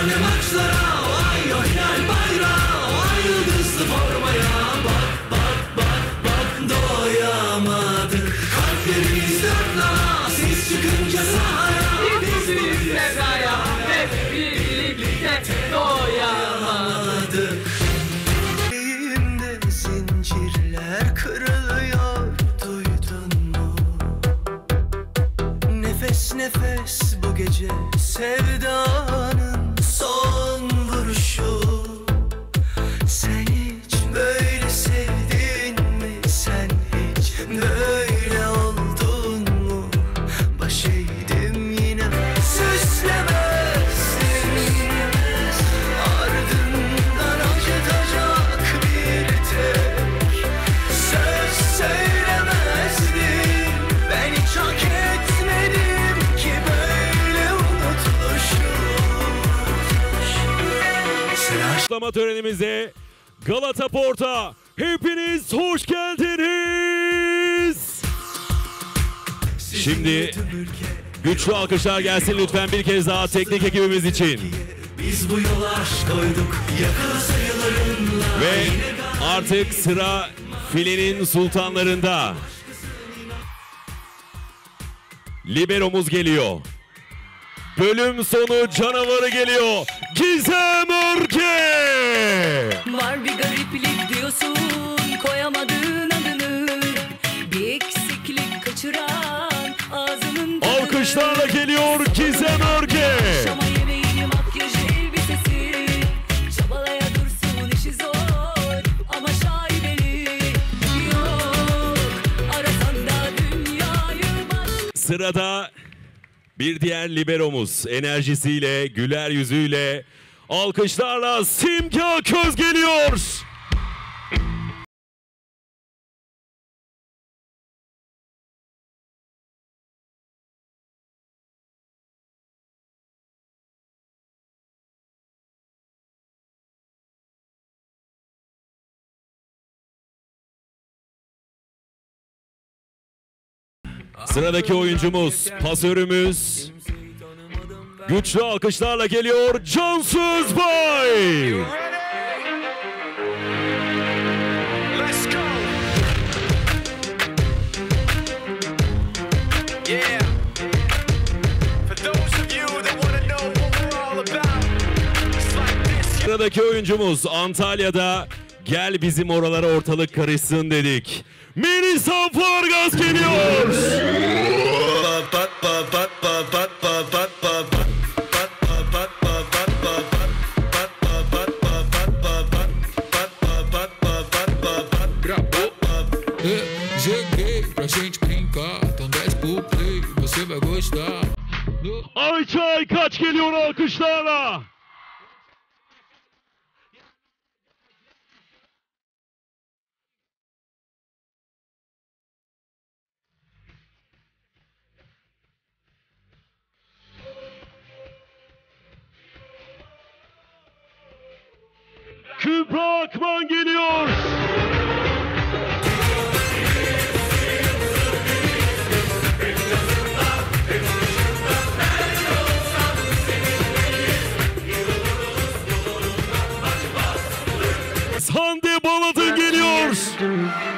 Şahane maçlara Vay o hilal bayrağı Vay yıldızlı formaya Bak bak bak bak Doyamadık Kalplerimiz dörtlana Siz çıkınca sahaya Biz Biz sevdaya hep birlikte doyamadık Elimde zincirler kırılıyor duydun mu? Nefes nefes bu gece sevdanın Kutlama törenimize Galata Port'a hepiniz hoş geldiniz. Şimdi güçlü alkışlar gelsin lütfen bir kez daha teknik ekibimiz için. Biz bu yola aşk koyduk Yakala sayılarınla Ve artık sıra filenin sultanlarında. Liberomuz geliyor. Bölüm sonu canavarı geliyor. Gizem Örke. Var bir gariplik diyorsun koyamadığın adını Bir eksiklik kaçıran ağzının tadını Alkışlarla geliyor Gizem Örke. Şama yemeğini makyajı elbisesi Çabalaya dursun işi zor ama şaibeli Yok arasan da dünyayı baş Sırada bir diğer liberomuz enerjisiyle, güler yüzüyle, alkışlarla Simge Köz geliyor. Sıradaki oyuncumuz, pasörümüz, güçlü alkışlarla geliyor like this. Sıradaki oyuncumuz Antalya'da gel bizim oralara ortalık karışsın dedik. Melisa Fargas geliyor. É, Kübra Akman geliyor. Hande Balatın geliyor.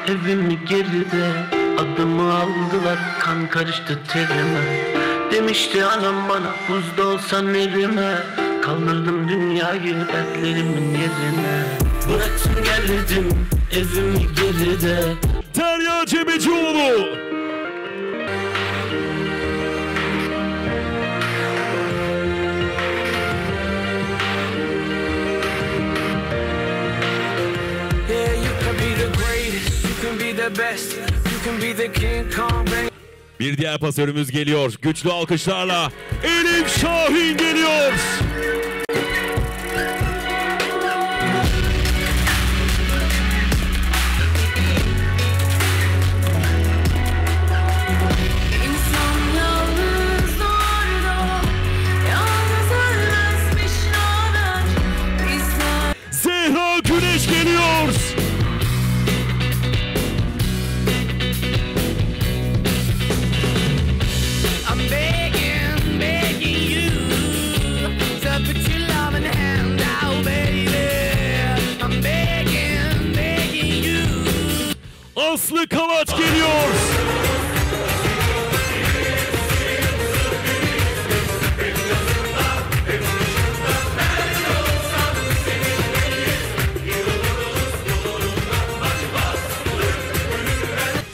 Evimi geride adımı aldılar kan karıştı terime Demişti anam bana buzda olsan erime Kaldırdım dünyayı dertlerimin yerine Bıraktım geldim evimi geride Derya Cebecioğlu. Yeah, you can be the greatest, you can be the best, you can be the King Kong, bang. Bir diğer pasörümüz geliyor. Güçlü alkışlarla Elif Şahin geliyor.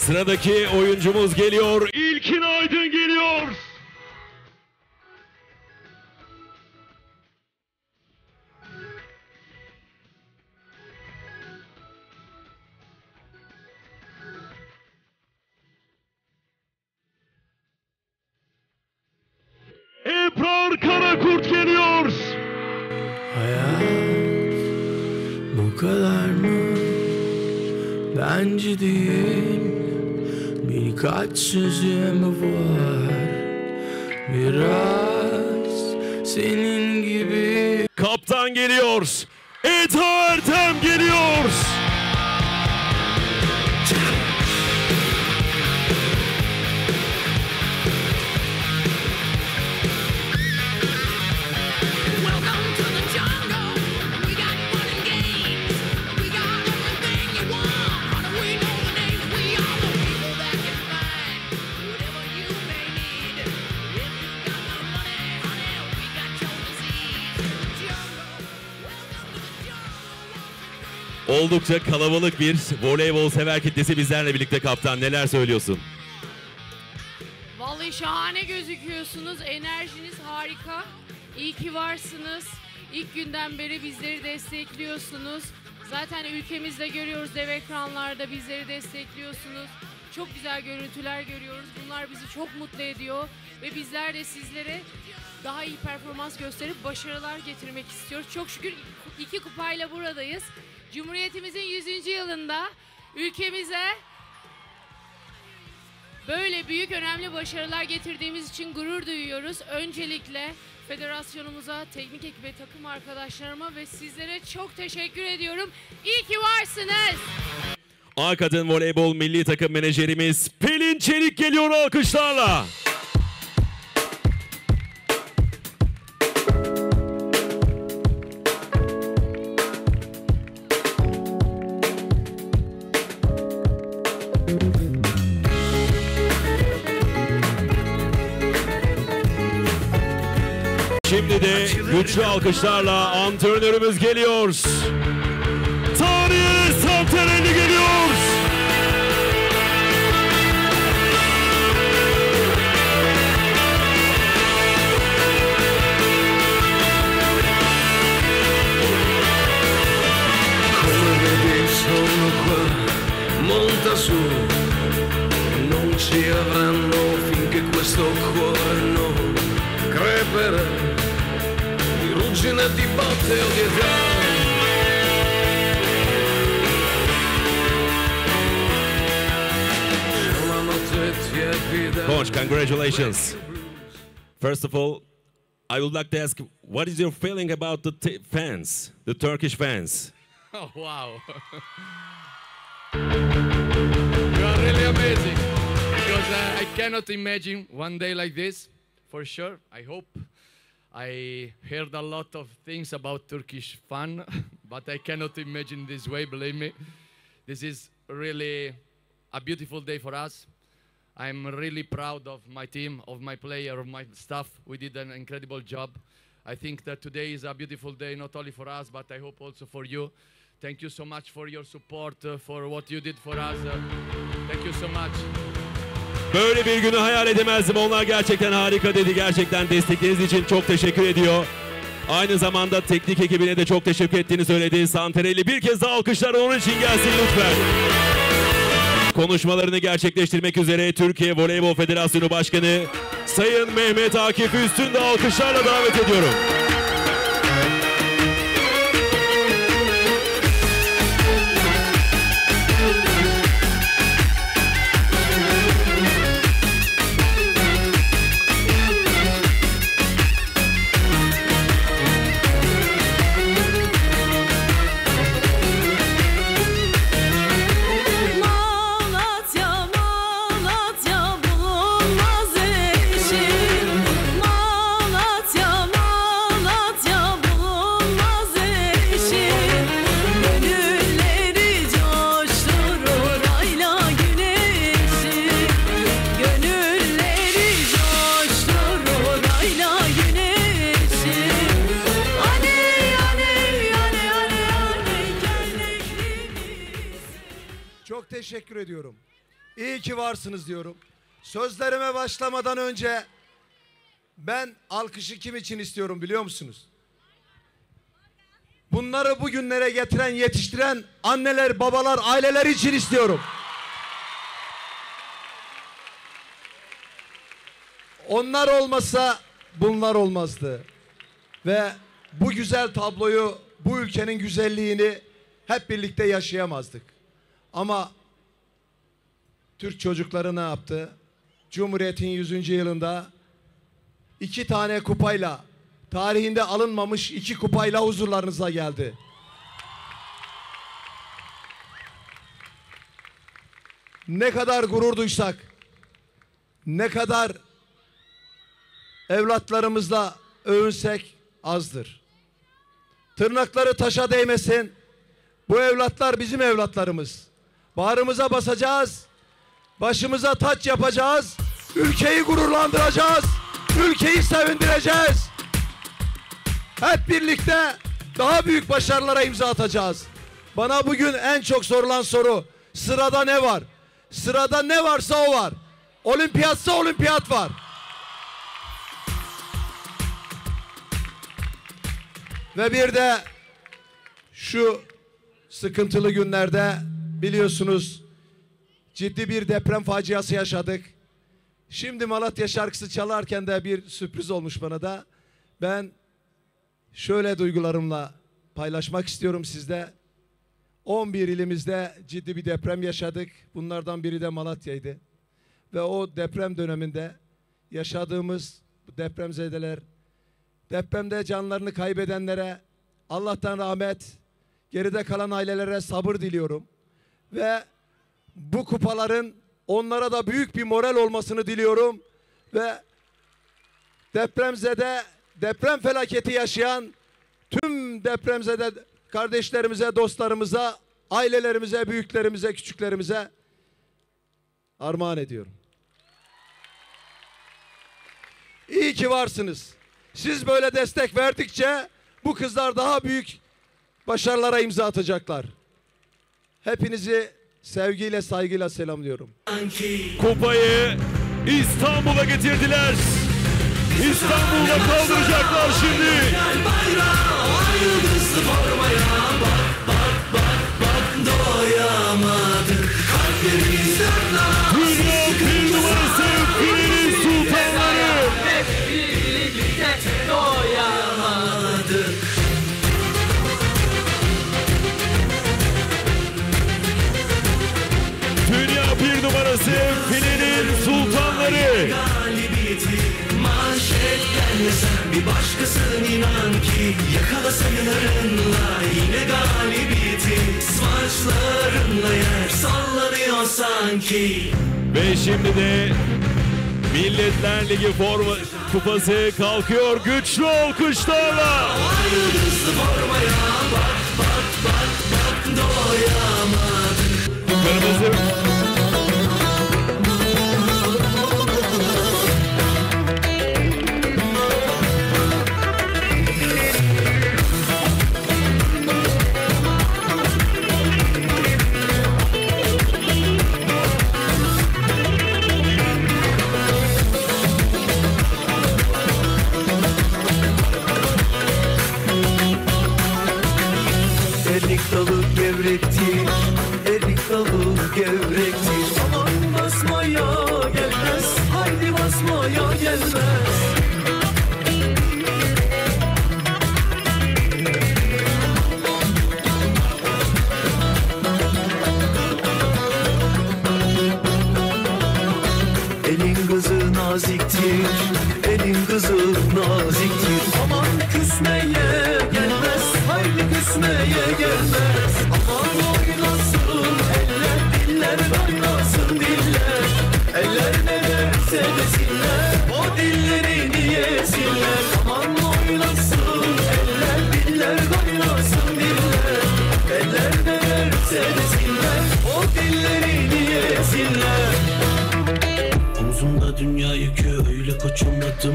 Sıradaki oyuncumuz geliyor. İlkin Aydın geliyor. Ebrar Karakurt geliyor. Hayat bu kadar mı? Bence değil Birkaç sözüm var Biraz senin gibi Kaptan geliyor. Oldukça kalabalık bir voleybol sever kitlesi bizlerle birlikte kaptan. Neler söylüyorsun? Vallahi şahane gözüküyorsunuz. Enerjiniz harika. İyi ki varsınız. İlk günden beri bizleri destekliyorsunuz. Zaten ülkemizde görüyoruz dev ekranlarda bizleri destekliyorsunuz. Çok güzel görüntüler görüyoruz. Bunlar bizi çok mutlu ediyor. Ve bizler de sizlere daha iyi performans gösterip başarılar getirmek istiyoruz. Çok şükür iki kupayla buradayız. Cumhuriyetimizin 100. yılında ülkemize Böyle büyük önemli başarılar getirdiğimiz için gurur duyuyoruz. Öncelikle federasyonumuza, teknik ekibe, takım arkadaşlarıma ve sizlere çok teşekkür ediyorum. İyi ki varsınız. A kadın voleybol milli takım menajerimiz Pelin Çelik geliyor alkışlarla. Şimdi de güçlü alkışlarla antrenörümüz geliyor. Tarihe Santarelli geliyor. Sono Non ci avranno finché questo cuore non Di ruggine, di botte o di età C'è una notte tiepida Coach, congratulations. First of all, I would like to ask, what is your feeling about the t- fans, the Turkish fans? Oh, wow. you are really amazing. Because uh, I cannot imagine one day like this, for sure. I hope. I heard a lot of things about Turkish fun, but I cannot imagine this way, believe me. This is really a beautiful day for us. I'm really proud of my team, of my player, of my staff. We did an incredible job. I think that today is a beautiful day, not only for us, but I hope also for you. Thank you so much for your support, uh, for what you did for us. uh, thank you so much. Böyle bir günü hayal edemezdim. Onlar gerçekten harika dedi. Gerçekten destekleriniz için çok teşekkür ediyor. Aynı zamanda teknik ekibine de çok teşekkür ettiğini söyledi. Santarelli bir kez daha alkışlar onun için gelsin lütfen. Konuşmalarını gerçekleştirmek üzere Türkiye Voleybol Federasyonu Başkanı Sayın Mehmet Akif Üstün de alkışlarla davet ediyorum. Teşekkür ediyorum. İyi ki varsınız diyorum. Sözlerime başlamadan önce ben alkışı kim için istiyorum biliyor musunuz? Bunları bugünlere getiren, yetiştiren anneler, babalar, aileler için istiyorum. Onlar olmasa bunlar olmazdı. Ve bu güzel tabloyu, bu ülkenin güzelliğini hep birlikte yaşayamazdık. Ama Türk çocukları ne yaptı? Cumhuriyet'in 100. yılında iki tane kupayla, tarihinde alınmamış iki kupayla huzurlarınıza geldi. Ne kadar gurur duysak, ne kadar evlatlarımızla övünsek azdır. Tırnakları taşa değmesin. Bu evlatlar bizim evlatlarımız. Bağrımıza basacağız. Başımıza taç yapacağız. Ülkeyi gururlandıracağız. Ülkeyi sevindireceğiz. Hep birlikte daha büyük başarılara imza atacağız. Bana bugün en çok sorulan soru sırada ne var? Sırada ne varsa o var. Olimpiyatsa olimpiyat var. Ve bir de şu sıkıntılı günlerde biliyorsunuz ciddi bir deprem faciası yaşadık. Şimdi Malatya şarkısı çalarken de bir sürpriz olmuş bana da. Ben şöyle duygularımla paylaşmak istiyorum sizde. 11 ilimizde ciddi bir deprem yaşadık. Bunlardan biri de Malatya'ydı. Ve o deprem döneminde yaşadığımız depremzedeler, depremde canlarını kaybedenlere Allah'tan rahmet, geride kalan ailelere sabır diliyorum. Ve bu kupaların onlara da büyük bir moral olmasını diliyorum. Ve depremzede, deprem felaketi yaşayan tüm depremzede kardeşlerimize, dostlarımıza, ailelerimize, büyüklerimize, küçüklerimize armağan ediyorum. İyi ki varsınız. Siz böyle destek verdikçe bu kızlar daha büyük başarılara imza atacaklar. Hepinizi sevgiyle, saygıyla selamlıyorum. Kupayı İstanbul'a getirdiler. İstanbul'da kaldıracaklar şimdi. Bayrağı bir başkasın inan ki yakala sayılarınla yine galibiyeti. Smaçlarınla yer sallanıyor sanki. Ve şimdi de Milletler Ligi forma kupası kalkıyor. Güçlü alkışlarla. yıldızlı formaya bak bak bak bak doyamadık Kırmızı no.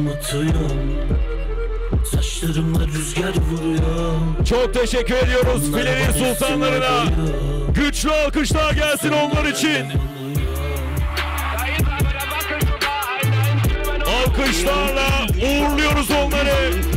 Atıyorum Saçlarıma rüzgar vuruyor Çok teşekkür ediyoruz filenin sultanlarına. Güçlü alkışlar gelsin onlar için. Alkışlarla uğurluyoruz onları.